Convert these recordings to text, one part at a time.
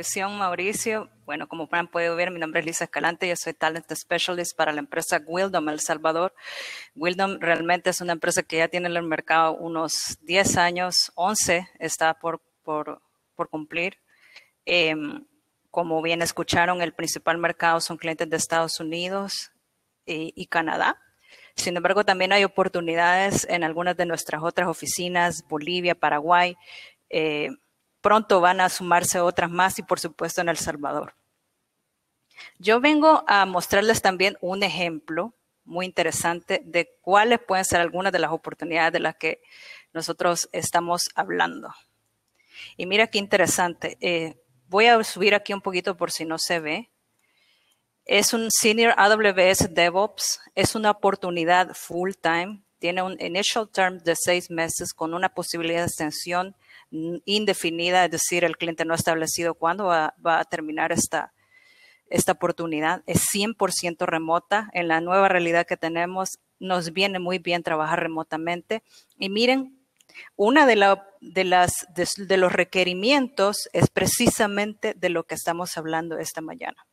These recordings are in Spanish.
descripción, Mauricio. Bueno, como han podido ver, mi nombre es Lisa Escalante, yo soy Talent Specialist para la empresa Wildom El Salvador. Wildom realmente es una empresa que ya tiene en el mercado unos 10 años, 11 está por, por, por cumplir. Em, como bien escucharon, el principal mercado son clientes de Estados Unidos y, y Canadá. Sin embargo, también hay oportunidades en algunas de nuestras otras oficinas, Bolivia, Paraguay. Eh, pronto van a sumarse otras más y por supuesto en El Salvador. Yo vengo a mostrarles también un ejemplo muy interesante de cuáles pueden ser algunas de las oportunidades de las que nosotros estamos hablando. Y mira qué interesante. Eh, voy a subir aquí un poquito por si no se ve. Es un Senior AWS DevOps. Es una oportunidad full time. Tiene un initial term de seis meses con una posibilidad de extensión indefinida, es decir, el cliente no ha establecido cuándo va, a terminar esta, esta oportunidad. Es 100% remota. En la nueva realidad que tenemos, nos viene muy bien trabajar remotamente. Y miren, una de, la, de, las, de, los requerimientos es precisamente de lo que estamos hablando esta mañana.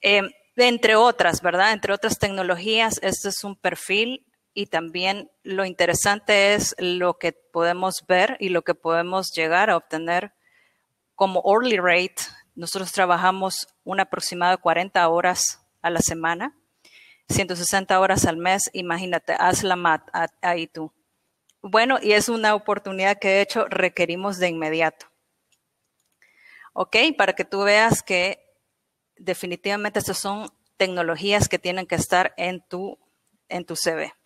Eh, entre otras, ¿verdad? Entre otras tecnologías, este es un perfil y también lo interesante es lo que podemos ver y lo que podemos llegar a obtener como early rate. Nosotros trabajamos un aproximado de 40 horas a la semana, 160 horas al mes. Imagínate, haz la mat ahí tú. Bueno, y es una oportunidad que de hecho requerimos de inmediato. ¿Ok? Para que tú veas que definitivamente estas son tecnologías que tienen que estar en tu, en tu CV.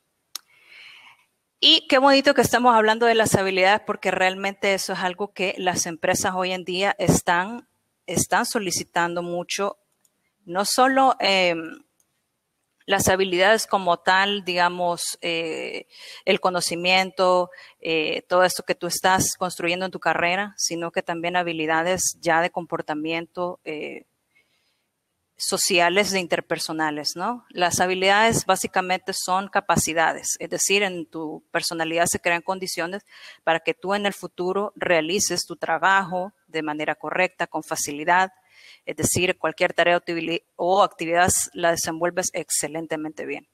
Y qué bonito que estamos hablando de las habilidades porque realmente eso es algo que las empresas hoy en día están, están solicitando mucho, no solo em, las habilidades como tal, digamos, eh, el conocimiento, eh, todo esto que tú estás construyendo en tu carrera, sino que también habilidades ya de comportamiento, eh, sociales de interpersonales, ¿no? Las habilidades básicamente son capacidades, es decir, en tu personalidad se crean condiciones para que tú en el futuro realices tu trabajo de manera correcta, con facilidad, es decir, cualquier tarea o actividad la desenvuelves excelentemente bien.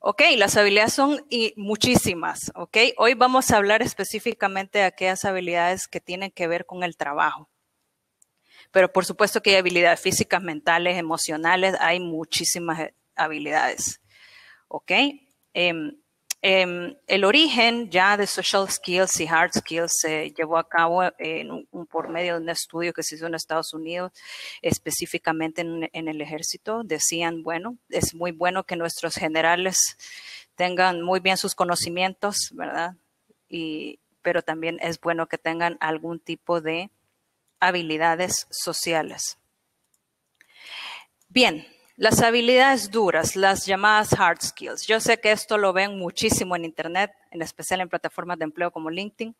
Ok, las habilidades son muchísimas, ok. Hoy vamos a hablar específicamente de aquellas habilidades que tienen que ver con el trabajo pero por supuesto que hay habilidades físicas, mentales, emocionales, hay muchísimas habilidades. ¿Ok? Em, em, el origen ya de social skills y hard skills se llevó a cabo por medio de un estudio que se hizo en Estados Unidos, específicamente en, en el ejército. Decían, bueno, es muy bueno que nuestros generales tengan muy bien sus conocimientos, ¿verdad? Y, pero también es bueno que tengan algún tipo de habilidades sociales. Bien, las habilidades duras, las llamadas hard skills. Yo sé que esto lo ven muchísimo en Internet, en especial en plataformas de empleo como LinkedIn.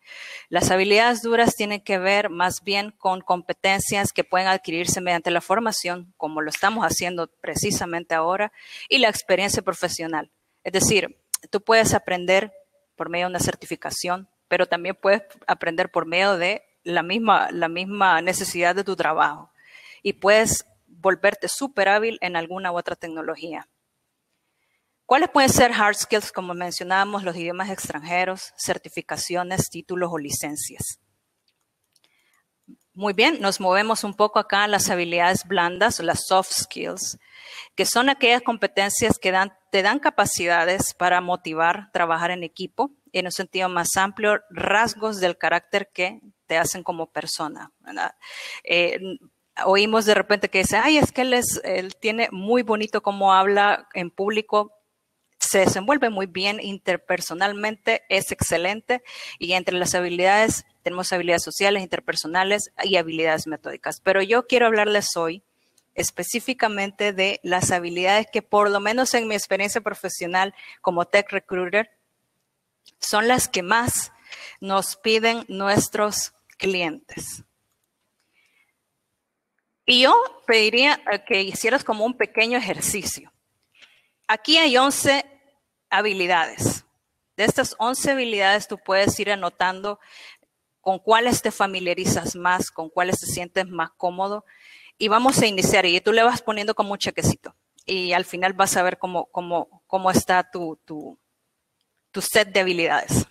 Las habilidades duras tienen que ver más bien con competencias que pueden adquirirse mediante la formación, como lo estamos haciendo precisamente ahora, y la experiencia profesional. Es decir, tú puedes aprender por medio de una certificación, pero también puedes aprender por medio de la misma, la misma necesidad de tu trabajo y puedes volverte súper hábil en alguna u otra tecnología. ¿Cuáles pueden ser hard skills? Como mencionábamos, los idiomas extranjeros, certificaciones, títulos o licencias. Muy bien, nos movemos un poco acá a las habilidades blandas, las soft skills, que son aquellas competencias que dan, te dan capacidades para motivar, trabajar en equipo, en un sentido más amplio, rasgos del carácter que te hacen como persona. Eh, oímos de repente que dice, ay, es que él, es, él tiene muy bonito cómo habla en público, se desenvuelve muy bien interpersonalmente, es excelente y entre las habilidades tenemos habilidades sociales, interpersonales y habilidades metódicas. Pero yo quiero hablarles hoy específicamente de las habilidades que por lo menos en mi experiencia profesional como tech recruiter son las que más nos piden nuestros clientes. Y yo pediría que hicieras como un pequeño ejercicio. Aquí hay 11 habilidades. De estas 11 habilidades tú puedes ir anotando con cuáles te familiarizas más, con cuáles te sientes más cómodo. Y vamos a iniciar y tú le vas poniendo como un chequecito. Y al final vas a ver cómo, cómo, cómo está tu, tu, tu set de habilidades.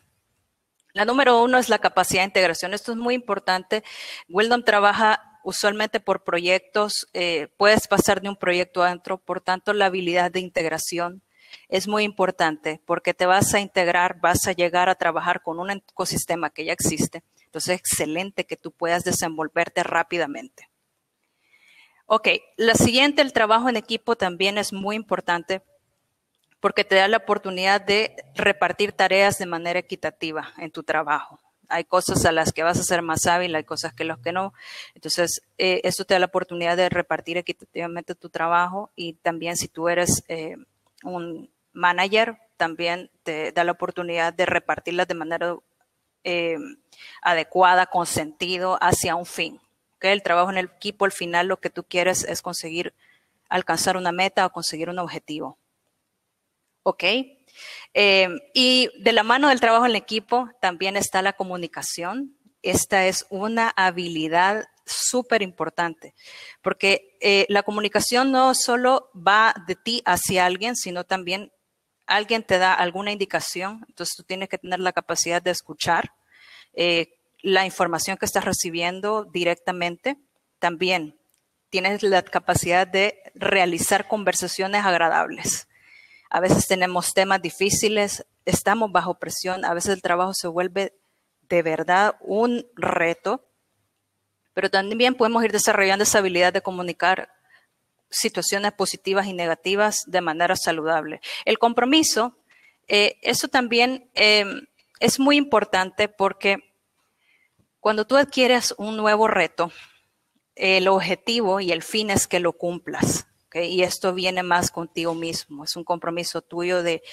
La número uno es la capacidad de integración. Esto es muy importante. Wildom trabaja usualmente por proyectos. Eh, puedes pasar de un proyecto a otro. Por tanto, la habilidad de integración es muy importante porque te vas a integrar, vas a llegar a trabajar con un ecosistema que ya existe. Entonces, es excelente que tú puedas desenvolverte rápidamente. Ok, la siguiente, el trabajo en equipo también es muy importante porque te da la oportunidad de repartir tareas de manera equitativa en tu trabajo. Hay cosas a las que vas a ser más hábil, hay cosas que los que no. Entonces, eh, esto te da la oportunidad de repartir equitativamente tu trabajo y también si tú eres eh, un manager, también te da la oportunidad de repartirlas de manera eh, adecuada, con sentido, hacia un fin. El trabajo en el equipo, al final lo que tú quieres es conseguir alcanzar una meta o conseguir un objetivo. ¿Ok? Eh, y de la mano del trabajo en equipo también está la comunicación. Esta es una habilidad súper importante, porque eh, la comunicación no solo va de ti hacia alguien, sino también alguien te da alguna indicación, entonces tú tienes que tener la capacidad de escuchar eh, la información que estás recibiendo directamente. También tienes la capacidad de realizar conversaciones agradables a veces tenemos temas difíciles, estamos bajo presión, a veces el trabajo se vuelve de verdad un reto, pero también podemos ir desarrollando esa habilidad de comunicar situaciones positivas y negativas de manera saludable. El compromiso, eh, eso también em, es muy importante porque cuando tú adquieres un nuevo reto, el objetivo y el fin es que lo cumplas. Y esto viene más contigo mismo, es un compromiso tuyo de,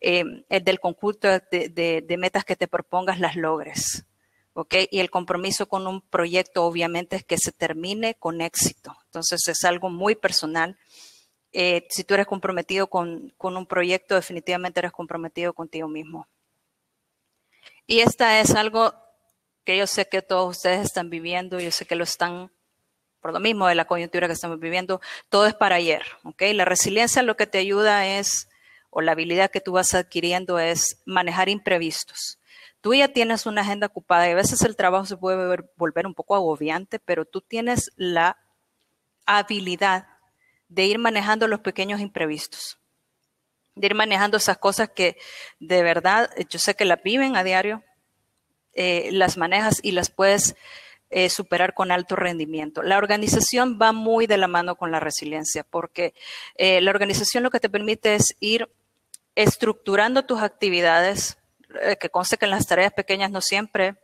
eh, del conjunto de, metas que te propongas las logres. ¿okay? Y el compromiso con un proyecto obviamente es que se termine con éxito. Entonces es algo muy personal. Eh, si tú eres comprometido con, con un proyecto, definitivamente eres comprometido contigo mismo. Y esta es algo que yo sé que todos ustedes están viviendo, yo sé que lo están por lo mismo de la coyuntura que estamos viviendo, todo es para ayer, ¿ok? La resiliencia lo que te ayuda es, o la habilidad que tú vas adquiriendo es manejar imprevistos. Tú ya tienes una agenda ocupada y a veces el trabajo se puede volver un poco agobiante, pero tú tienes la habilidad de ir manejando los pequeños imprevistos, de ir manejando esas cosas que de verdad yo sé que las viven a diario, eh, las manejas y las puedes eh, superar con alto rendimiento. La organización va muy de la mano con la resiliencia porque eh, la organización lo que te permite es ir estructurando tus actividades, eh, que conste que en las tareas pequeñas no siempre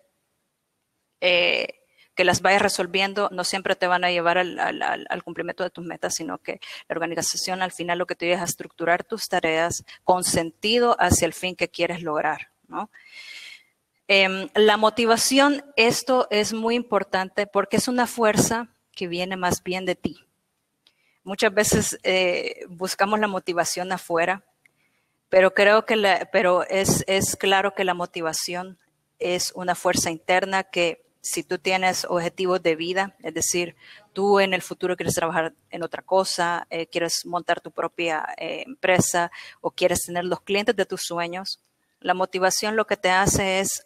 que las vayas resolviendo no siempre te van a llevar al, cumplimiento de tus metas, sino que la organización al final lo que te lleva es a estructurar tus tareas con sentido hacia el fin que quieres lograr, ¿no? Em, la motivación, esto es muy importante porque es una fuerza que viene más bien de ti. Muchas veces eh, buscamos la motivación afuera, pero creo que la, pero es, es claro que la motivación es una fuerza interna que si tú tienes objetivos de vida, es decir, tú en el futuro quieres trabajar en otra cosa, eh, quieres montar tu propia eh, empresa o quieres tener los clientes de tus sueños, la motivación lo que te hace es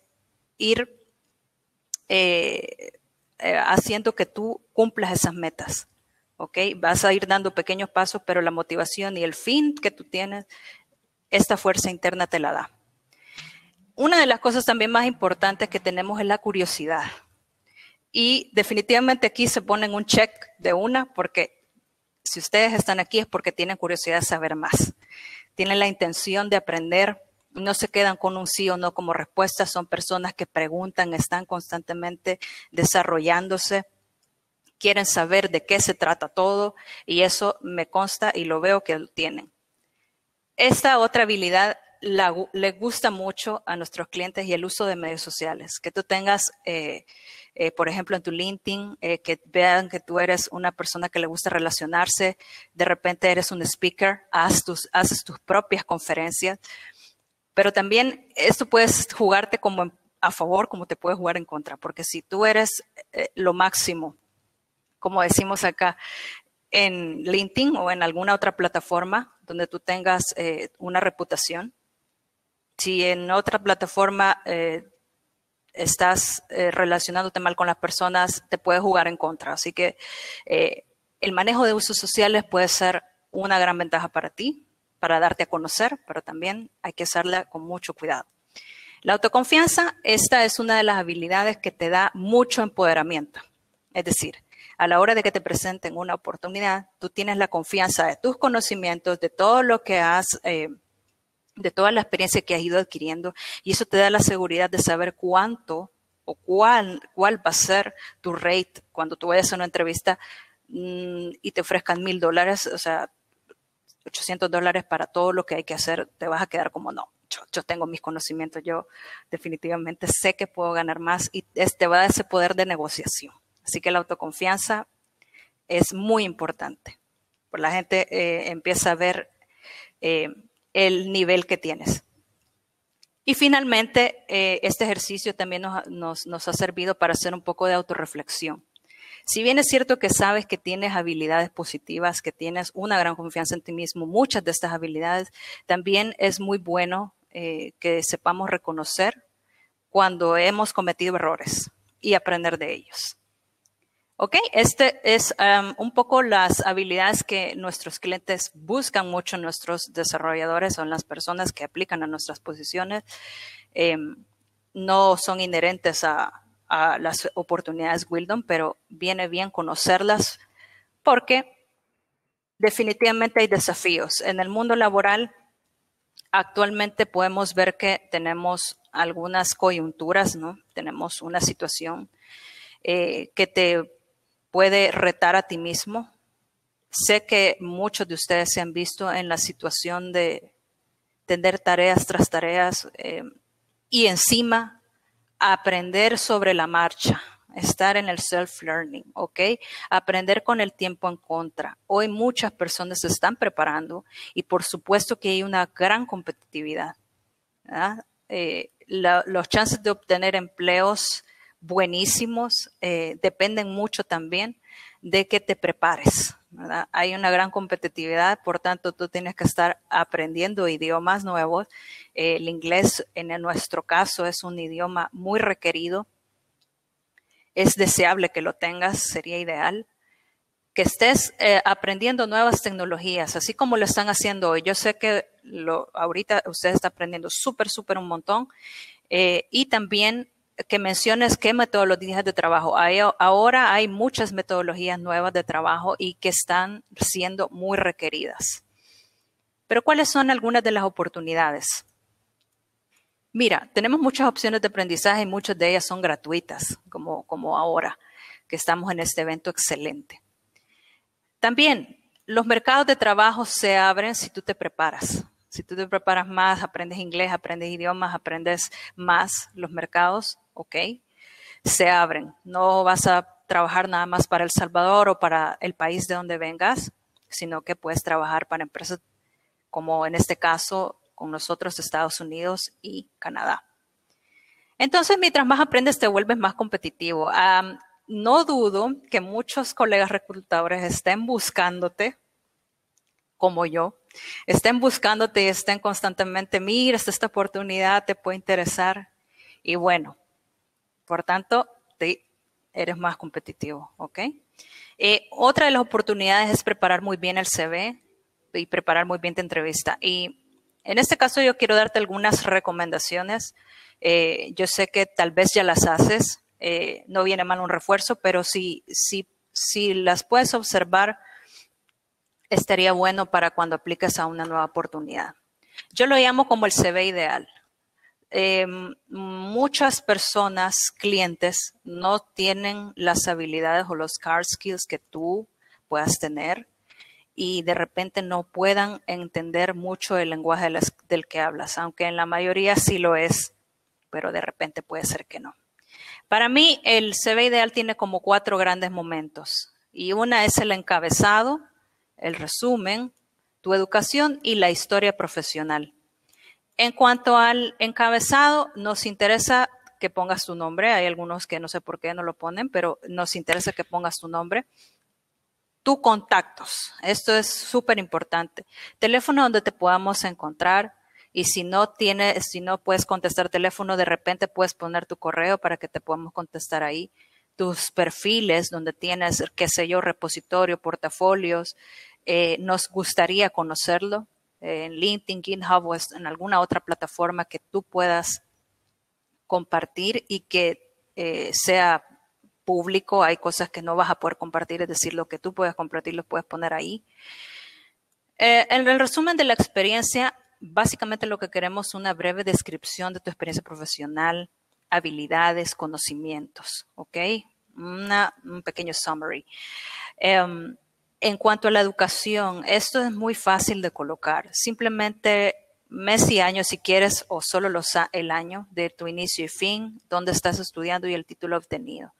ir eh, eh, haciendo que tú cumplas esas metas. ¿Ok? Vas a ir dando pequeños pasos, pero la motivación y el fin que tú tienes, esta fuerza interna te la da. Una de las cosas también más importantes que tenemos es la curiosidad. Y definitivamente aquí se ponen un check de una, porque si ustedes están aquí es porque tienen curiosidad de saber más. Tienen la intención de aprender no se quedan con un sí o no como respuesta, son personas que preguntan, están constantemente desarrollándose, quieren saber de qué se trata todo y eso me consta y lo veo que tienen. Esta otra habilidad le gusta mucho a nuestros clientes y el uso de medios sociales. Que tú tengas, eh, eh, por ejemplo, en tu LinkedIn, eh, que vean que tú eres una persona que le gusta relacionarse, de repente eres un speaker, tus, haces tus propias conferencias, pero también esto puedes jugarte como a favor como te puede jugar en contra, porque si tú eres eh, lo máximo, como decimos acá, en LinkedIn o en alguna otra plataforma donde tú tengas eh, una reputación, si en otra plataforma eh, estás relacionándote mal con las personas, te puede jugar en contra. Así que el manejo de usos sociales puede ser una gran ventaja para ti, para darte a conocer, pero también hay que hacerla con mucho cuidado. La autoconfianza, esta es una de las habilidades que te da mucho empoderamiento. Es decir, a la hora de que te presenten una oportunidad, tú tienes la confianza de tus conocimientos, de todo lo que has, eh, de toda la experiencia que has ido adquiriendo, y eso te da la seguridad de saber cuánto o cuál, cuál va a ser tu rate cuando tú vayas a una entrevista mm, y te ofrezcan mil dólares, o sea, 800 dólares para todo lo que hay que hacer, te vas a quedar como no yo, tengo mis conocimientos, yo definitivamente sé que puedo ganar más y te va a ese poder de negociación. Así que la autoconfianza es muy importante. La gente eh, empieza a ver eh, el nivel que tienes. Y finalmente, eh, este ejercicio también nos, nos, ha servido para hacer un poco de autorreflexión. Si bien es cierto que sabes que tienes habilidades positivas, que tienes una gran confianza en ti mismo, muchas de estas habilidades, también es muy bueno eh, que sepamos reconocer cuando hemos cometido errores y aprender de ellos. Ok, este es um, un poco las habilidades que nuestros clientes buscan mucho, nuestros desarrolladores son las personas que aplican a nuestras posiciones. Em, no son inherentes a, a las oportunidades Wildon, pero viene bien conocerlas porque definitivamente hay desafíos. En el mundo laboral actualmente podemos ver que tenemos algunas coyunturas, ¿no? Tenemos una situación eh, que te puede retar a ti mismo. Sé que muchos de ustedes se han visto en la situación de tener tareas tras tareas eh, y encima aprender sobre la marcha, estar en el self-learning, ¿ok? Aprender con el tiempo en contra. Hoy muchas personas se están preparando y por supuesto que hay una gran competitividad. Eh, los chances de obtener empleos buenísimos eh, dependen mucho también de que te prepares. Hay una gran competitividad, por tanto tú tienes que estar aprendiendo idiomas nuevos. el inglés en nuestro caso es un idioma muy requerido es deseable que lo tengas, sería ideal. Que estés eh, aprendiendo nuevas tecnologías, así como lo están haciendo hoy. Yo sé que lo, ahorita usted está aprendiendo súper, súper un montón. Eh, y también que menciones qué metodologías de trabajo. Hay, ahora hay muchas metodologías nuevas de trabajo y que están siendo muy requeridas. Pero ¿cuáles son algunas de las oportunidades? Mira, tenemos muchas opciones de aprendizaje y muchas de ellas son gratuitas, como, como ahora que estamos en este evento excelente. También los mercados de trabajo se abren si tú te preparas. Si tú te preparas más, aprendes inglés, aprendes idiomas, aprendes más, los mercados, ok, se abren. No vas a trabajar nada más para El Salvador o para el país de donde vengas, sino que puedes trabajar para empresas como en este caso con nosotros Estados Unidos y Canadá. Entonces, mientras más aprendes, te vuelves más competitivo. no dudo que muchos colegas reclutadores estén buscándote, como yo, estén buscándote y estén constantemente, mira, esta oportunidad te puede interesar. Y bueno, por tanto, eres más competitivo, ¿ok? Eh, otra de las oportunidades es preparar muy bien el CV y preparar muy bien tu entrevista. Y en este caso yo quiero darte algunas recomendaciones. Eh, yo sé que tal vez ya las haces, eh, no viene mal un refuerzo, pero si, si, si las puedes observar, estaría bueno para cuando apliques a una nueva oportunidad. Yo lo llamo como el CV ideal. Eh, muchas personas, clientes, no tienen las habilidades o los car skills que tú puedas tener y de repente no puedan entender mucho el lenguaje del que hablas, aunque en la mayoría sí lo es, pero de repente puede ser que no. Para mí, el CV ideal tiene como cuatro grandes momentos y una es el encabezado, el resumen, tu educación y la historia profesional. En cuanto al encabezado, nos interesa que pongas tu nombre. Hay algunos que no sé por qué no lo ponen, pero nos interesa que pongas tu nombre. Tu contactos. Esto es súper importante. Teléfono donde te podamos encontrar. Y si no tienes, si no puedes contestar teléfono, de repente puedes poner tu correo para que te podamos contestar ahí. Tus perfiles donde tienes, qué sé yo, repositorio, portafolios. Eh, nos gustaría conocerlo en LinkedIn, GitHub o en alguna otra plataforma que tú puedas compartir y que eh, sea público. Hay cosas que no vas a poder compartir, es decir, lo que tú puedes compartir lo puedes poner ahí. Eh, en el resumen de la experiencia, básicamente lo que queremos es una breve descripción de tu experiencia profesional, habilidades, conocimientos, ¿ok? un pequeño summary. Em, en cuanto a la educación, esto es muy fácil de colocar. Simplemente mes y año si quieres o solo los, el año de tu inicio y fin, dónde estás estudiando y el título obtenido,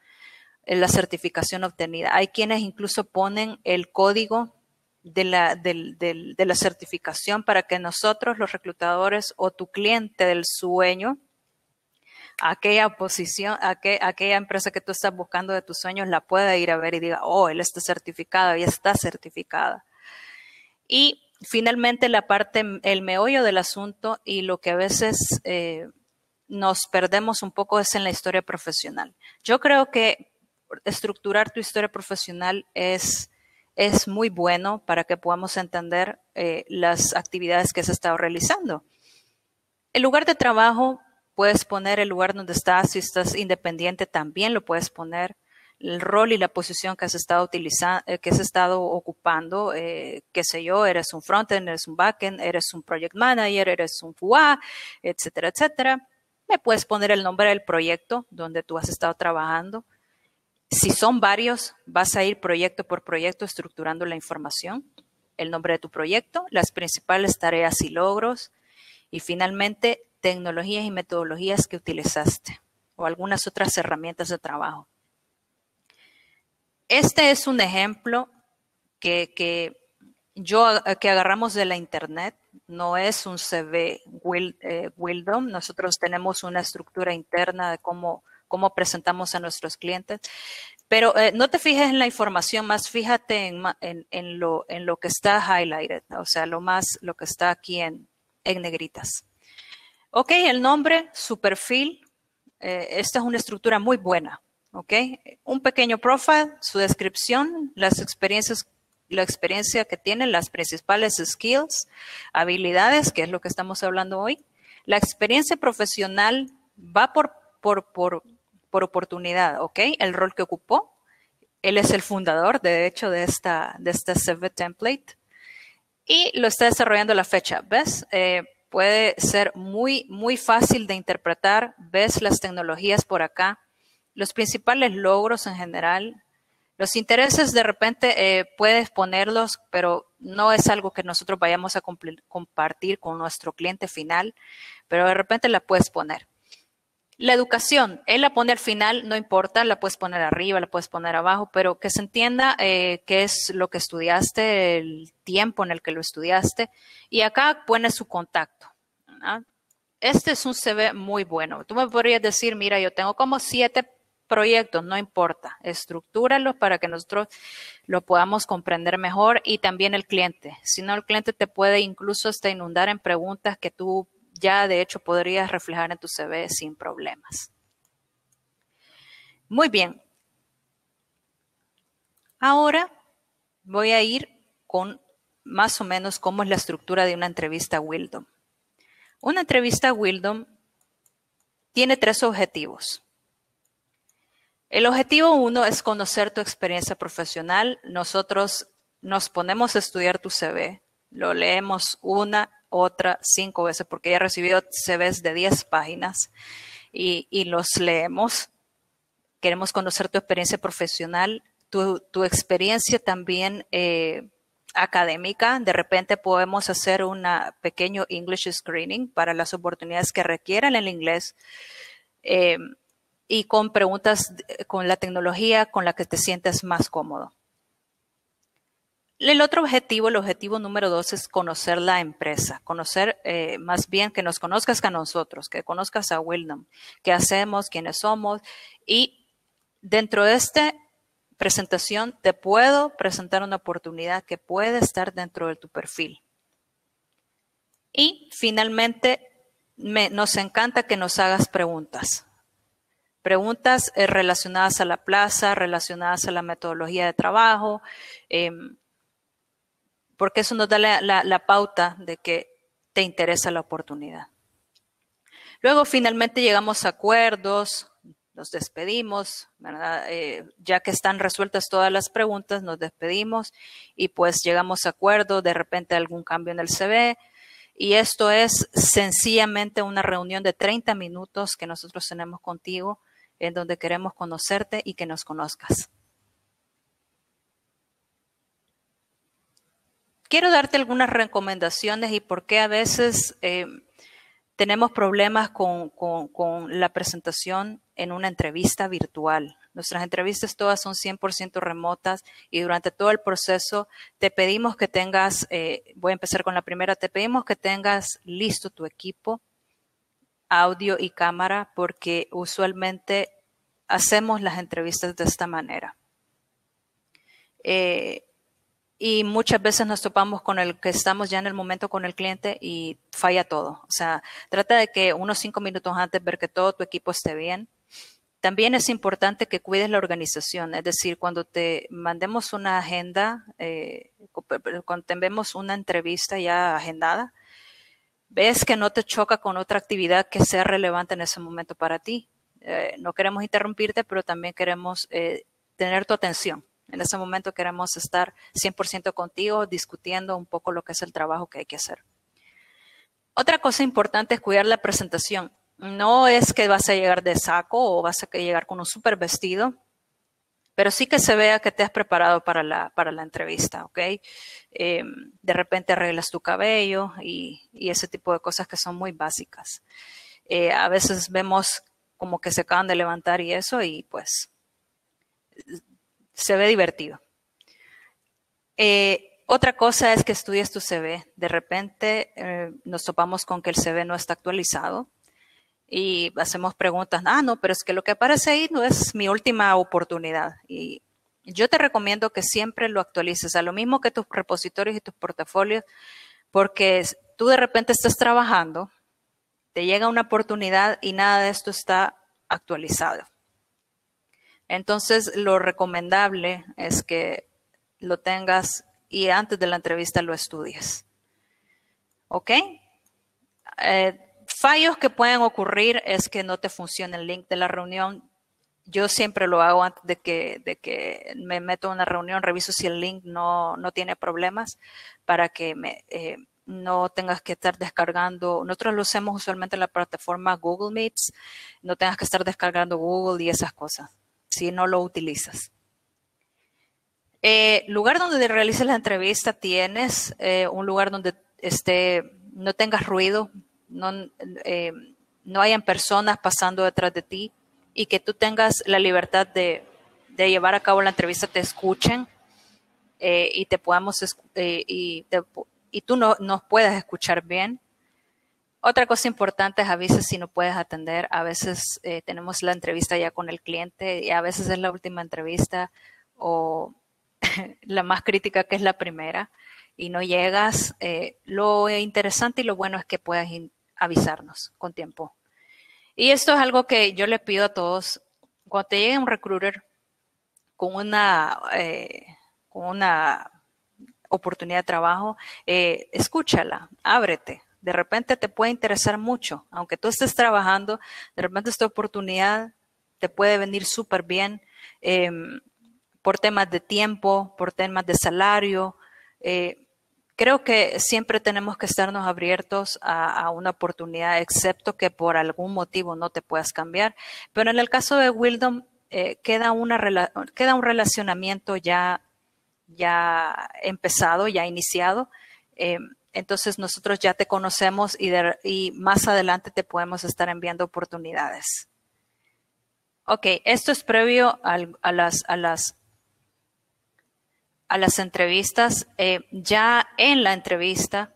eh, la certificación obtenida. Hay quienes incluso ponen el código de la, de la certificación para que nosotros, los reclutadores o tu cliente del sueño, aquella posición, aquella empresa que tú estás buscando de tus sueños la pueda ir a ver y diga, oh, él está certificado, y está certificada. Y finalmente la parte, el meollo del asunto y lo que a veces eh, nos perdemos un poco es en la historia profesional. Yo creo que estructurar tu historia profesional es, es muy bueno para que podamos entender eh, las actividades que has estado realizando. El lugar de trabajo Puedes poner el lugar donde estás, si estás independiente también lo puedes poner, el rol y la posición que has estado utilizando, eh, que has estado ocupando, eh, qué sé yo, eres un frontend, eres un backend, eres un project manager, eres un QA, etcétera, etcétera. Me puedes poner el nombre del proyecto donde tú has estado trabajando. Si son varios, vas a ir proyecto por proyecto estructurando la información, el nombre de tu proyecto, las principales tareas y logros, y finalmente tecnologías y metodologías que utilizaste o algunas otras herramientas de trabajo. Este es un ejemplo que, yo que agarramos de la internet, no es un CV eh, Wildom. Nosotros tenemos una estructura interna de cómo, cómo presentamos a nuestros clientes. Pero eh, no te fijes en la información, más fíjate en, lo, en lo que está highlighted, o sea, lo más, lo que está aquí en, en negritas. Ok, el nombre, su perfil. Eh, esta es una estructura muy buena. Ok, un pequeño profile, su descripción, las experiencias, la experiencia que tienen, las principales skills, habilidades, que es lo que estamos hablando hoy. La experiencia profesional va por, por, por, por oportunidad, ¿ok? El rol que ocupó. Él es el fundador, de hecho, de esta, de esta CV template. Y lo está desarrollando la fecha, ¿ves? Eh, puede ser muy, muy fácil de interpretar. Ves las tecnologías por acá, los principales logros en general. Los intereses de repente eh, puedes ponerlos, pero no es algo que nosotros vayamos a compartir con nuestro cliente final, pero de repente la puedes poner. La educación, él la pone al final, no importa, la puedes poner arriba, la puedes poner abajo, pero que se entienda eh, qué es lo que estudiaste, el tiempo en el que lo estudiaste. Y acá pone su contacto. Este es un CV muy bueno. Tú me podrías decir, mira, yo tengo como siete proyectos, no importa, estructúralo para que nosotros lo podamos comprender mejor y también el cliente. Si no, el cliente te puede incluso hasta inundar en preguntas que tú ya de hecho podrías reflejar en tu CV sin problemas. Muy bien. Ahora voy a ir con más o menos cómo es la estructura de una entrevista Wildom. Una entrevista Wildom tiene tres objetivos. El objetivo uno es conocer tu experiencia profesional. Nosotros nos ponemos a estudiar tu CV, lo leemos una otra cinco veces porque ya he recibido CVs de 10 páginas y, los leemos. Queremos conocer tu experiencia profesional, tu, experiencia también eh, académica. De repente podemos hacer un pequeño English screening para las oportunidades que requieran el inglés. Eh, y con preguntas con la tecnología con la que te sientes más cómodo. El otro objetivo, el objetivo número dos es conocer la empresa, conocer eh, más bien que nos conozcas a nosotros, que conozcas a Wildom, qué hacemos, quiénes somos. Y dentro de esta presentación te puedo presentar una oportunidad que puede estar dentro de tu perfil. Y finalmente, nos encanta que nos hagas preguntas. Preguntas eh, relacionadas a la plaza, relacionadas a la metodología de trabajo. Em, porque eso nos da la, pauta de que te interesa la oportunidad. Luego finalmente llegamos a acuerdos, nos despedimos, eh, ya que están resueltas todas las preguntas, nos despedimos y pues llegamos a acuerdo, de repente algún cambio en el CV. Y esto es sencillamente una reunión de 30 minutos que nosotros tenemos contigo, en donde queremos conocerte y que nos conozcas. Quiero darte algunas recomendaciones y por qué a veces eh, tenemos problemas con, la presentación en una entrevista virtual. Nuestras entrevistas todas son 100% remotas y durante todo el proceso te pedimos que tengas, eh, voy a empezar con la primera, te pedimos que tengas listo tu equipo, audio y cámara, porque usualmente hacemos las entrevistas de esta manera. Eh, y muchas veces nos topamos con el que estamos ya en el momento con el cliente y falla todo. O sea, trata de que unos cinco minutos antes ver que todo tu equipo esté bien. También es importante que cuides la organización, es decir, cuando te mandemos una agenda, eh, cuando tenemos una entrevista ya agendada, ves que no te choca con otra actividad que sea relevante en ese momento para ti. Eh, no queremos interrumpirte, pero también queremos eh, tener tu atención. En ese momento queremos estar 100% contigo discutiendo un poco lo que es el trabajo que hay que hacer. Otra cosa importante es cuidar la presentación. No es que vas a llegar de saco o vas a llegar con un súper vestido, pero sí que se vea que te has preparado para la, para la entrevista, ¿ok? Em, de repente arreglas tu cabello y, ese tipo de cosas que son muy básicas. Eh, a veces vemos como que se acaban de levantar y eso y pues se ve divertido. Eh, otra cosa es que estudies tu CV. De repente eh, nos topamos con que el CV no está actualizado y hacemos preguntas, ah, no, pero es que lo que aparece ahí no es mi última oportunidad. Y yo te recomiendo que siempre lo actualices, a lo mismo que tus repositorios y tus portafolios, porque tú de repente estás trabajando, te llega una oportunidad y nada de esto está actualizado. Entonces, lo recomendable es que lo tengas y antes de la entrevista lo estudies. ¿Ok? Eh, fallos que pueden ocurrir es que no te funcione el link de la reunión. Yo siempre lo hago antes de que, de que me meto en una reunión, reviso si el link no, tiene problemas para que eh, no tengas que estar descargando. Nosotros lo hacemos usualmente en la plataforma Google Meets, no tengas que estar descargando Google y esas cosas si no lo utilizas. Eh, lugar donde realices la entrevista, tienes eh, un lugar donde esté, no tengas ruido, no, eh, no hayan personas pasando detrás de ti y que tú tengas la libertad de, llevar a cabo la entrevista, te escuchen y te podamos y, y, tú no, nos puedas escuchar bien otra cosa importante es a veces si no puedes atender, a veces eh, tenemos la entrevista ya con el cliente y a veces es la última entrevista o la más crítica que es la primera y no llegas. Eh, lo interesante y lo bueno es que puedas avisarnos con tiempo. Y esto es algo que yo le pido a todos. Cuando te llegue un recruiter con una, eh, con una oportunidad de trabajo, escúchala, ábrete, de repente te puede interesar mucho, aunque tú estés trabajando, de repente esta oportunidad te puede venir súper bien em, por temas de tiempo, por temas de salario. Eh, creo que siempre tenemos que estarnos abiertos a, una oportunidad, excepto que por algún motivo no te puedas cambiar. Pero en el caso de Wildom, eh, queda, queda un relacionamiento ya, ya empezado, ya iniciado. Em, entonces nosotros ya te conocemos y, más adelante te podemos estar enviando oportunidades. Ok, esto es previo a, las, a, las, a las entrevistas, eh, ya en la entrevista,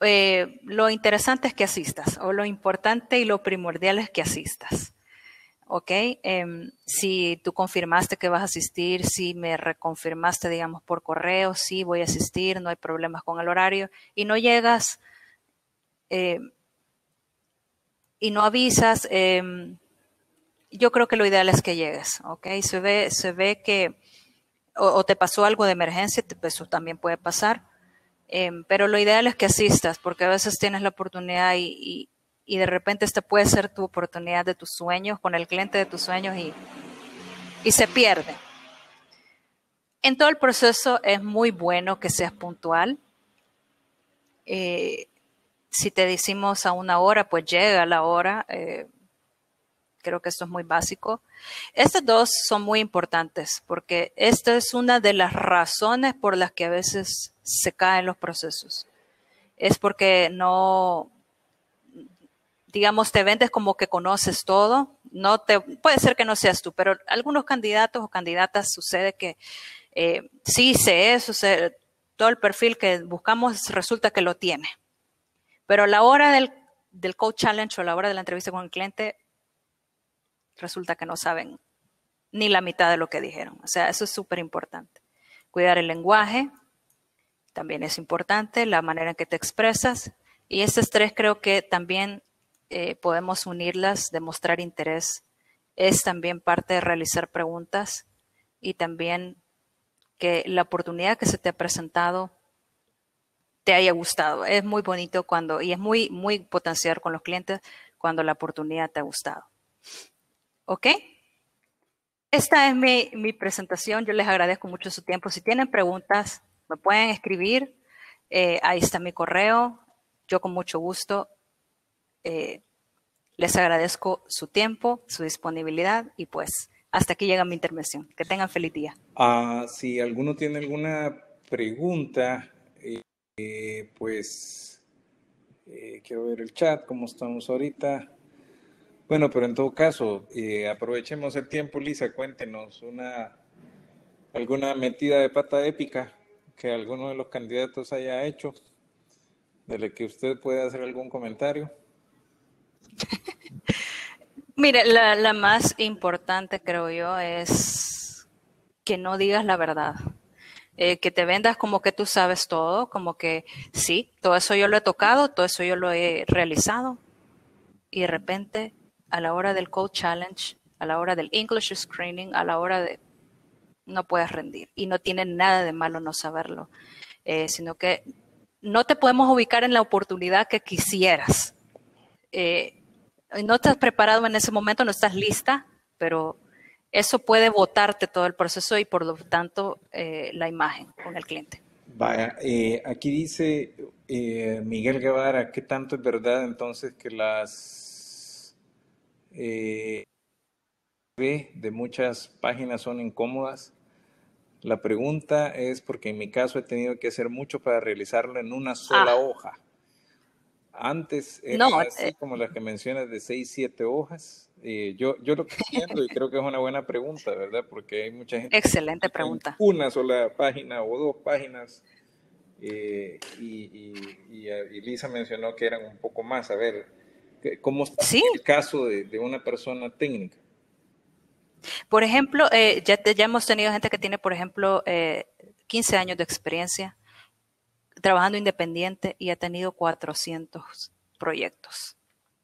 eh, lo interesante es que asistas, o lo importante y lo primordial es que asistas. ¿Ok? Em, si tú confirmaste que vas a asistir, si me reconfirmaste, digamos, por correo, sí, voy a asistir, no hay problemas con el horario, y no llegas em, y no avisas, em, yo creo que lo ideal es que llegues, ¿ok? Se ve, se ve que o, te pasó algo de emergencia, eso también puede pasar, pero lo ideal es que asistas, porque a veces tienes la oportunidad y de repente esta puede ser tu oportunidad de tus sueños con el cliente de tus sueños y, y se pierde. En todo el proceso es muy bueno que seas puntual. Eh, si te decimos a una hora, pues llega la hora. Eh, creo que esto es muy básico. Estas dos son muy importantes porque esta es una de las razones por las que a veces se caen los procesos. Es porque no, digamos, te vendes como que conoces todo. No te, puede ser que no seas tú, pero algunos candidatos o candidatas sucede que eh, sí sé eso, todo el perfil que buscamos resulta que lo tiene. Pero a la hora del, del Code Challenge o a la hora de la entrevista con el cliente, resulta que no saben ni la mitad de lo que dijeron. O sea, eso es súper importante. Cuidar el lenguaje también es importante, la manera en que te expresas. Y estos tres creo que también eh, podemos unirlas, demostrar interés, es también parte de realizar preguntas y también que la oportunidad que se te ha presentado te haya gustado. Es muy bonito cuando, y es muy, muy potenciar con los clientes cuando la oportunidad te ha gustado. ¿Ok? Esta es mi, mi presentación. Yo les agradezco mucho su tiempo. Si tienen preguntas, me pueden escribir. Eh, ahí está mi correo. Yo con mucho gusto eh, les agradezco su tiempo, su disponibilidad y pues hasta aquí llega mi intervención. Que tengan feliz día. Ah, si alguno tiene alguna pregunta, eh, pues eh, quiero ver el chat, cómo estamos ahorita. Bueno, pero en todo caso, aprovechemos el tiempo, Lisa, cuéntenos una alguna metida de pata épica que alguno de los candidatos haya hecho, de la que usted pueda hacer algún comentario. Mire, la, más importante, creo yo, es que no digas la verdad. Eh, que te vendas como que tú sabes todo, como que sí, todo eso yo lo he tocado, todo eso yo lo he realizado. Y de repente, a la hora del Code Challenge, a la hora del English Screening, a la hora de... no puedes rendir. Y no tiene nada de malo no saberlo, eh, sino que no te podemos ubicar en la oportunidad que quisieras. Eh, no estás preparado en ese momento, no estás lista, pero eso puede votarte todo el proceso y por lo tanto eh, la imagen con el cliente. Vaya, eh, aquí dice eh, Miguel Guevara, ¿qué tanto es verdad entonces que las de muchas páginas son incómodas? La pregunta es porque en mi caso he tenido que hacer mucho para realizarlo en una sola ah. hoja. Antes era así eh, como las que mencionas de seis, siete hojas. Eh, yo, yo lo que entiendo y creo que es una buena pregunta, ¿verdad? Porque hay mucha gente. Excelente pregunta. Una sola página o dos páginas. Eh, y, y, Lisa mencionó que eran un poco más. A ver, ¿cómo está el caso de, de, una persona técnica? Por ejemplo, ya, ya hemos tenido gente que tiene, por ejemplo, 15 años de experiencia trabajando independiente y ha tenido 400 proyectos.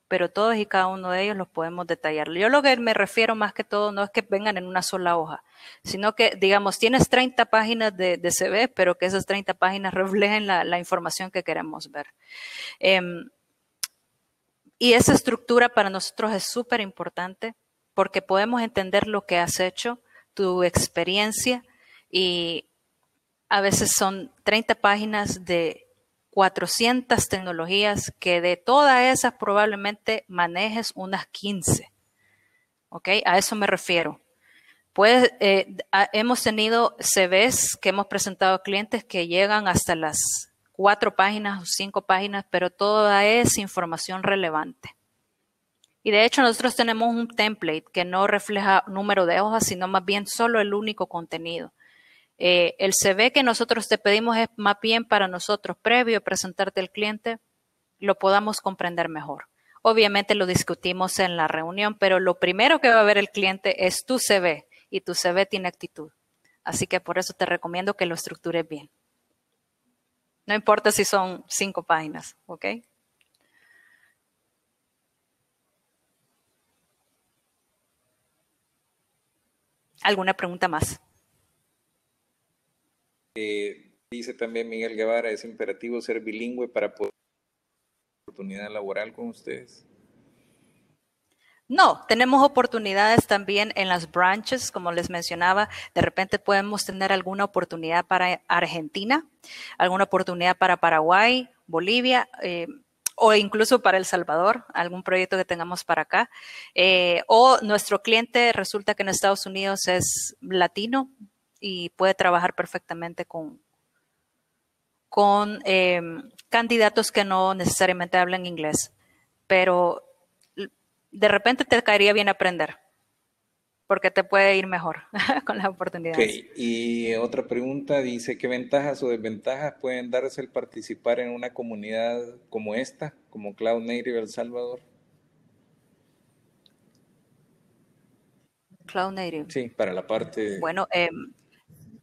Pero todos y cada uno de ellos los podemos detallar. Yo lo que me refiero más que todo no es que vengan en una sola hoja, sino que, digamos, tienes 30 páginas de, de CV, pero que esas 30 páginas reflejen la, información que queremos ver. Em, y esa estructura para nosotros es súper importante porque podemos entender lo que has hecho, tu experiencia y a veces son 30 páginas de 400 tecnologías que de todas esas probablemente manejes unas 15. ¿Ok? A eso me refiero. Pues eh, hemos tenido CVs que hemos presentado a clientes que llegan hasta las cuatro páginas o cinco páginas, pero toda es información relevante. Y de hecho nosotros tenemos un template que no refleja número de hojas, sino más bien solo el único contenido. Eh, el CV que nosotros te pedimos es más bien para nosotros, previo a presentarte al cliente, lo podamos comprender mejor. Obviamente lo discutimos en la reunión, pero lo primero que va a ver el cliente es tu CV y tu CV tiene actitud. Así que por eso te recomiendo que lo estructures bien. No importa si son cinco páginas, ¿ok? ¿Alguna pregunta más? Eh, dice también Miguel Guevara, es imperativo ser bilingüe para poder oportunidad laboral con ustedes. No, tenemos oportunidades también en las branches, como les mencionaba. De repente podemos tener alguna oportunidad para Argentina, alguna oportunidad para Paraguay, Bolivia. Eh, o incluso para El Salvador, algún proyecto que tengamos para acá. Eh, o nuestro cliente resulta que en Estados Unidos es latino y puede trabajar perfectamente con, con em, candidatos que no necesariamente hablan inglés. Pero de repente te caería bien aprender porque te puede ir mejor con las oportunidades. Y otra pregunta dice, ¿qué ventajas o desventajas pueden darse el participar en una comunidad como esta, como Cloud Native El Salvador? Cloud Native. Sí, para la parte... Bueno, eh,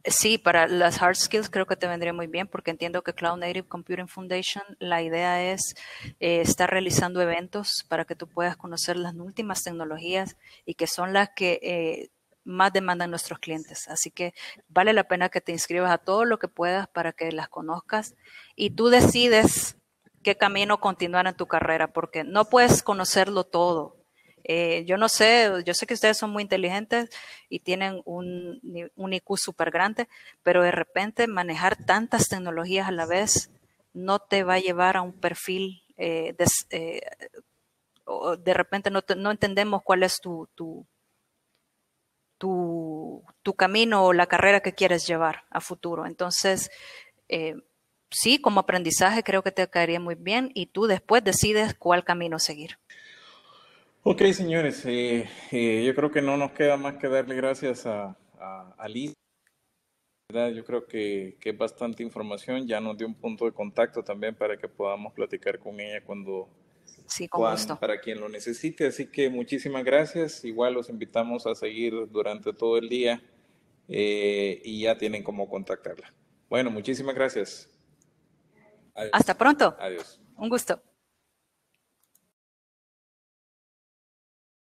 Sí, para las hard skills creo que te vendría muy bien porque entiendo que Cloud Native Computing Foundation, la idea es eh, estar realizando eventos para que tú puedas conocer las últimas tecnologías y que son las que eh, más demandan nuestros clientes. Así que vale la pena que te inscribas a todo lo que puedas para que las conozcas y tú decides qué camino continuar en tu carrera porque no puedes conocerlo todo eh, yo no sé, yo sé que ustedes son muy inteligentes y tienen un, un IQ súper grande, pero de repente manejar tantas tecnologías a la vez no te va a llevar a un perfil, eh, de, eh, de repente no, no, entendemos cuál es tu, tu, tu, tu, camino o la carrera que quieres llevar a futuro. Entonces, sí, como aprendizaje creo que te caería muy bien y tú después decides cuál camino seguir. Ok, señores, eh, eh, yo creo que no nos queda más que darle gracias a, a, Liz. Yo creo que, que, es bastante información, ya nos dio un punto de contacto también para que podamos platicar con ella cuando, sí, con gusto. para quien lo necesite. Así que muchísimas gracias. Igual los invitamos a seguir durante todo el día eh, y ya tienen cómo contactarla. Bueno, muchísimas gracias. Hasta pronto. Adiós. Un gusto.